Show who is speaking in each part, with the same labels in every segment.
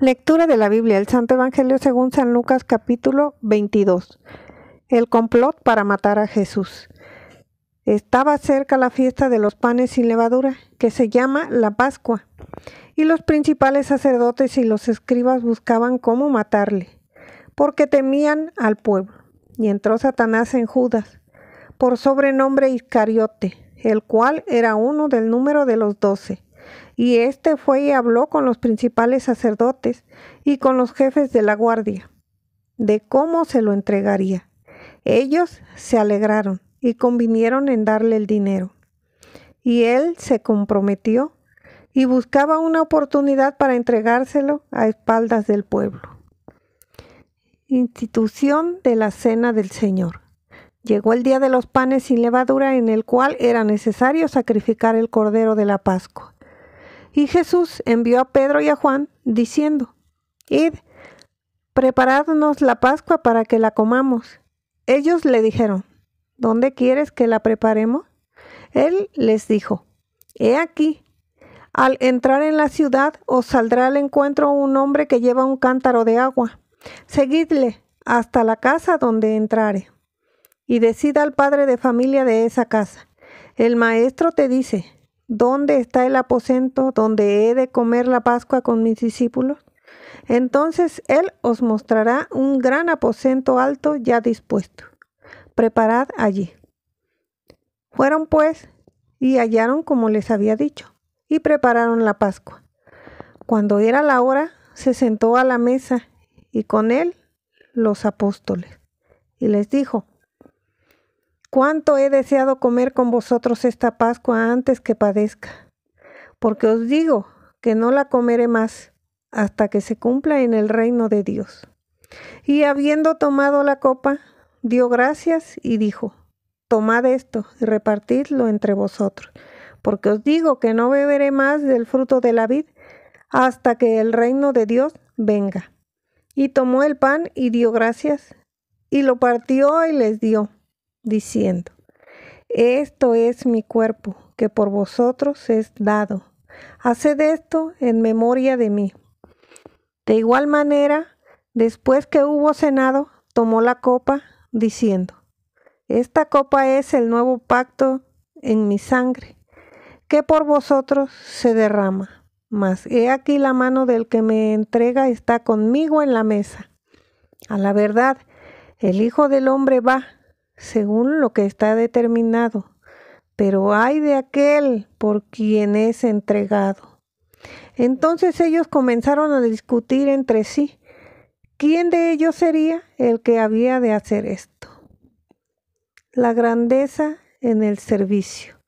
Speaker 1: Lectura de la Biblia, el Santo Evangelio según San Lucas capítulo 22. El complot para matar a Jesús. Estaba cerca la fiesta de los panes sin levadura, que se llama la Pascua, y los principales sacerdotes y los escribas buscaban cómo matarle, porque temían al pueblo. Y entró Satanás en Judas, por sobrenombre Iscariote, el cual era uno del número de los doce. Y éste fue y habló con los principales sacerdotes y con los jefes de la guardia, de cómo se lo entregaría. Ellos se alegraron y convinieron en darle el dinero. Y él se comprometió y buscaba una oportunidad para entregárselo a espaldas del pueblo. Institución de la Cena del Señor. Llegó el día de los panes sin levadura en el cual era necesario sacrificar el cordero de la Pascua. Y Jesús envió a Pedro y a Juan, diciendo, Id, preparadnos la Pascua para que la comamos. Ellos le dijeron, ¿dónde quieres que la preparemos? Él les dijo, He aquí, al entrar en la ciudad os saldrá al encuentro un hombre que lleva un cántaro de agua. Seguidle hasta la casa donde entrare. Y decida al padre de familia de esa casa. El maestro te dice, ¿Dónde está el aposento donde he de comer la Pascua con mis discípulos? Entonces Él os mostrará un gran aposento alto ya dispuesto. Preparad allí. Fueron pues y hallaron como les había dicho, y prepararon la Pascua. Cuando era la hora, se sentó a la mesa, y con él los apóstoles, y les dijo, cuánto he deseado comer con vosotros esta Pascua antes que padezca, porque os digo que no la comeré más hasta que se cumpla en el reino de Dios. Y habiendo tomado la copa, dio gracias y dijo, Tomad esto y repartidlo entre vosotros, porque os digo que no beberé más del fruto de la vid hasta que el reino de Dios venga. Y tomó el pan y dio gracias, y lo partió y les dio diciendo, Esto es mi cuerpo, que por vosotros es dado. Haced esto en memoria de mí. De igual manera, después que hubo cenado, tomó la copa, diciendo, Esta copa es el nuevo pacto en mi sangre, que por vosotros se derrama. Mas he aquí la mano del que me entrega está conmigo en la mesa. A la verdad, el Hijo del Hombre va según lo que está determinado, pero hay de aquel por quien es entregado. Entonces ellos comenzaron a discutir entre sí quién de ellos sería el que había de hacer esto. La grandeza en el servicio.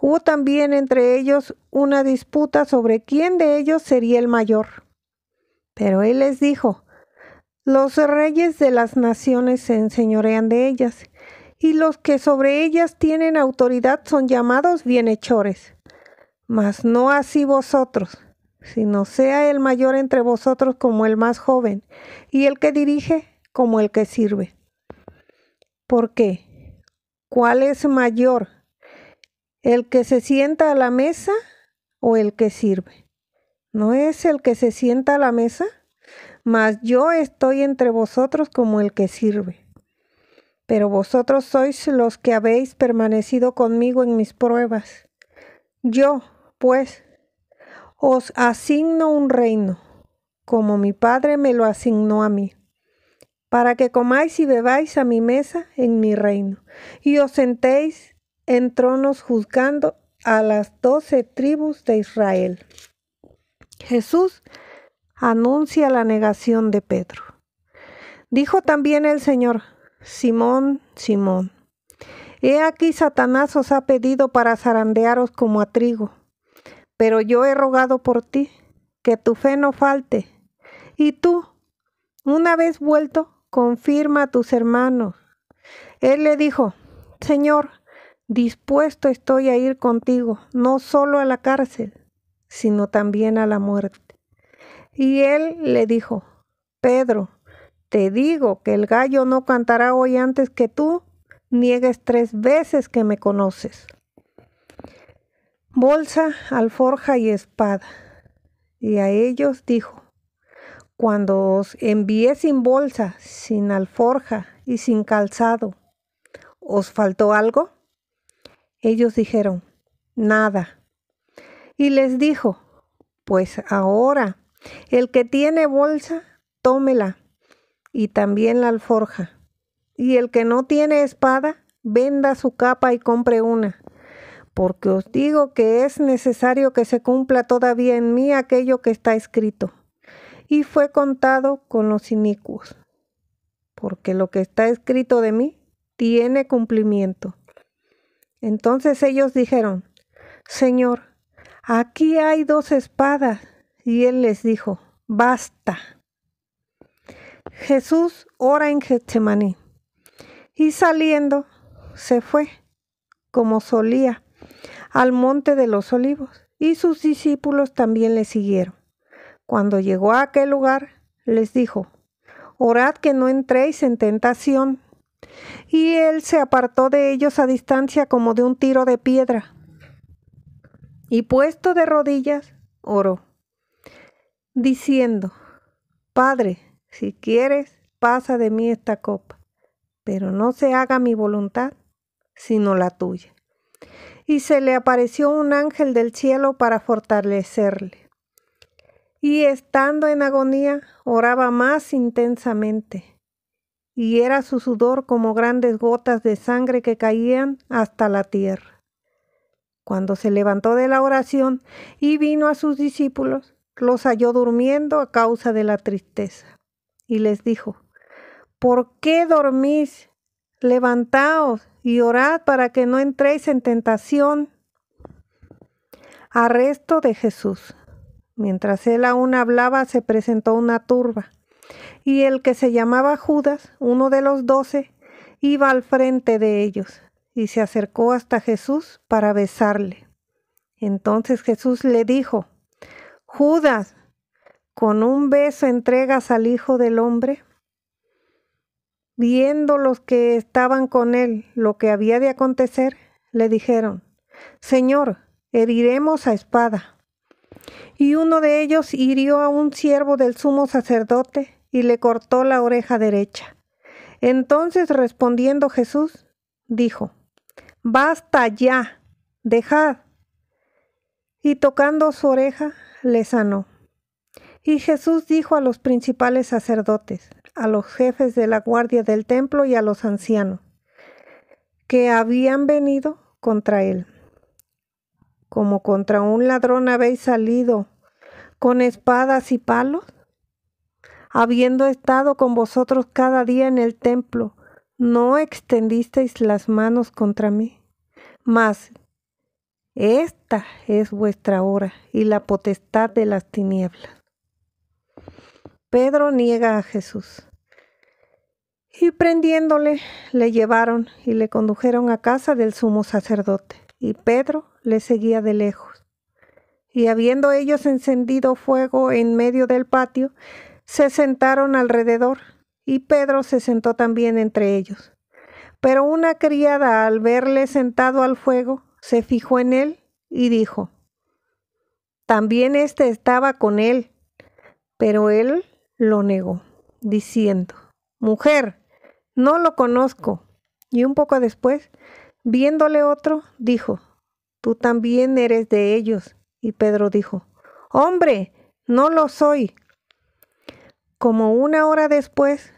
Speaker 1: Hubo también entre ellos una disputa sobre quién de ellos sería el mayor. Pero él les dijo, los reyes de las naciones se enseñorean de ellas, y los que sobre ellas tienen autoridad son llamados bienhechores. Mas no así vosotros, sino sea el mayor entre vosotros como el más joven, y el que dirige como el que sirve. ¿Por qué? ¿Cuál es mayor? ¿El que se sienta a la mesa o el que sirve? ¿No es el que se sienta a la mesa? Mas yo estoy entre vosotros como el que sirve pero vosotros sois los que habéis permanecido conmigo en mis pruebas. Yo, pues, os asigno un reino, como mi Padre me lo asignó a mí, para que comáis y bebáis a mi mesa en mi reino, y os sentéis en tronos juzgando a las doce tribus de Israel. Jesús anuncia la negación de Pedro. Dijo también el Señor, Simón, Simón, he aquí Satanás os ha pedido para zarandearos como a trigo, pero yo he rogado por ti, que tu fe no falte. Y tú, una vez vuelto, confirma a tus hermanos. Él le dijo, Señor, dispuesto estoy a ir contigo, no solo a la cárcel, sino también a la muerte. Y él le dijo, Pedro, te digo que el gallo no cantará hoy antes que tú niegues tres veces que me conoces. Bolsa, alforja y espada. Y a ellos dijo, cuando os envié sin bolsa, sin alforja y sin calzado, ¿os faltó algo? Ellos dijeron, nada. Y les dijo, pues ahora, el que tiene bolsa, tómela, y también la alforja. Y el que no tiene espada, venda su capa y compre una. Porque os digo que es necesario que se cumpla todavía en mí aquello que está escrito y fue contado con los inicuos, porque lo que está escrito de mí tiene cumplimiento. Entonces ellos dijeron, Señor, aquí hay dos espadas. Y él les dijo, basta. Jesús ora en Getsemaní y saliendo se fue, como solía, al monte de los olivos, y sus discípulos también le siguieron. Cuando llegó a aquel lugar, les dijo, Orad que no entréis en tentación. Y él se apartó de ellos a distancia como de un tiro de piedra. Y puesto de rodillas, oró, diciendo, Padre, si quieres, pasa de mí esta copa, pero no se haga mi voluntad, sino la tuya. Y se le apareció un ángel del cielo para fortalecerle y estando en agonía oraba más intensamente, y era su sudor como grandes gotas de sangre que caían hasta la tierra. Cuando se levantó de la oración y vino a sus discípulos, los halló durmiendo a causa de la tristeza, y les dijo, ¿por qué dormís? Levantaos y orad para que no entréis en tentación. Arresto de Jesús. Mientras él aún hablaba, se presentó una turba, y el que se llamaba Judas, uno de los doce, iba al frente de ellos, y se acercó hasta Jesús para besarle. Entonces Jesús le dijo, Judas, ¿con un beso entregas al Hijo del Hombre? Viendo los que estaban con él lo que había de acontecer, le dijeron, Señor, heriremos a espada. Y uno de ellos hirió a un siervo del sumo sacerdote y le cortó la oreja derecha. Entonces respondiendo Jesús, dijo, Basta ya, dejad. Y tocando su oreja, le sanó. Y Jesús dijo a los principales sacerdotes, a los jefes de la guardia del templo y a los ancianos, que habían venido contra él como contra un ladrón habéis salido con espadas y palos? Habiendo estado con vosotros cada día en el templo, ¿no extendisteis las manos contra mí? Mas esta es vuestra hora y la potestad de las tinieblas. Pedro niega a Jesús. Y prendiéndole, le llevaron y le condujeron a casa del sumo sacerdote. Y Pedro le seguía de lejos. Y habiendo ellos encendido fuego en medio del patio, se sentaron alrededor, y Pedro se sentó también entre ellos. Pero una criada al verle sentado al fuego, se fijó en él y dijo, también éste estaba con él. Pero él lo negó, diciendo, Mujer, no lo conozco. Y un poco después, viéndole otro, dijo, tú también eres de ellos. Y Pedro dijo, Hombre, no lo soy. Como una hora después,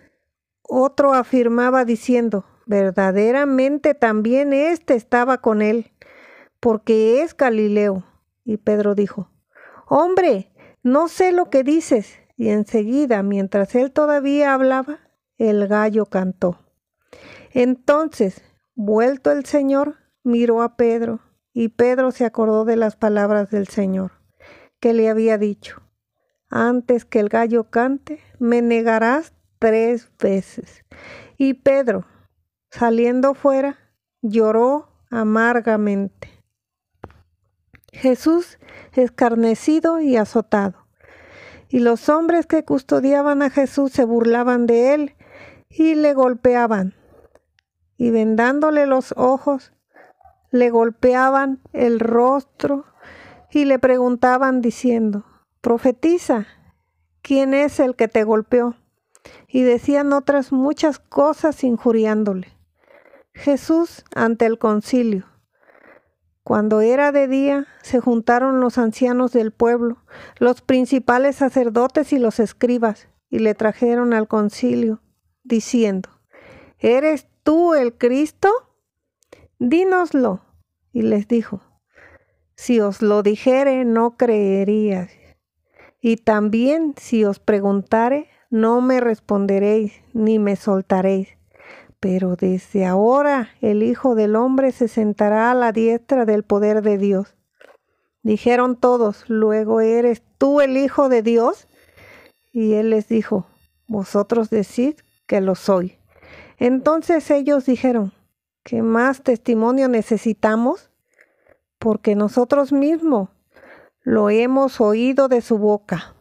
Speaker 1: otro afirmaba diciendo, verdaderamente también éste estaba con él, porque es Galileo. Y Pedro dijo, Hombre, no sé lo que dices. Y enseguida, mientras él todavía hablaba, el gallo cantó. Entonces, vuelto el Señor, miró a Pedro y Pedro se acordó de las palabras del Señor, que le había dicho, antes que el gallo cante, me negarás tres veces. Y Pedro, saliendo fuera, lloró amargamente. Jesús escarnecido y azotado. Y los hombres que custodiaban a Jesús se burlaban de él y le golpeaban. Y vendándole los ojos, le golpeaban el rostro y le preguntaban diciendo, profetiza, ¿quién es el que te golpeó? Y decían otras muchas cosas injuriándole. Jesús ante el concilio. Cuando era de día, se juntaron los ancianos del pueblo, los principales sacerdotes y los escribas, y le trajeron al concilio, diciendo, ¿Eres tú el Cristo? Dínoslo. Y les dijo, si os lo dijere, no creeríais. Y también si os preguntare, no me responderéis, ni me soltaréis. Pero desde ahora el Hijo del Hombre se sentará a la diestra del poder de Dios. Dijeron todos, luego eres tú el Hijo de Dios. Y él les dijo, vosotros decid que lo soy. Entonces ellos dijeron, ¿qué más testimonio necesitamos? Porque nosotros mismos lo hemos oído de su boca.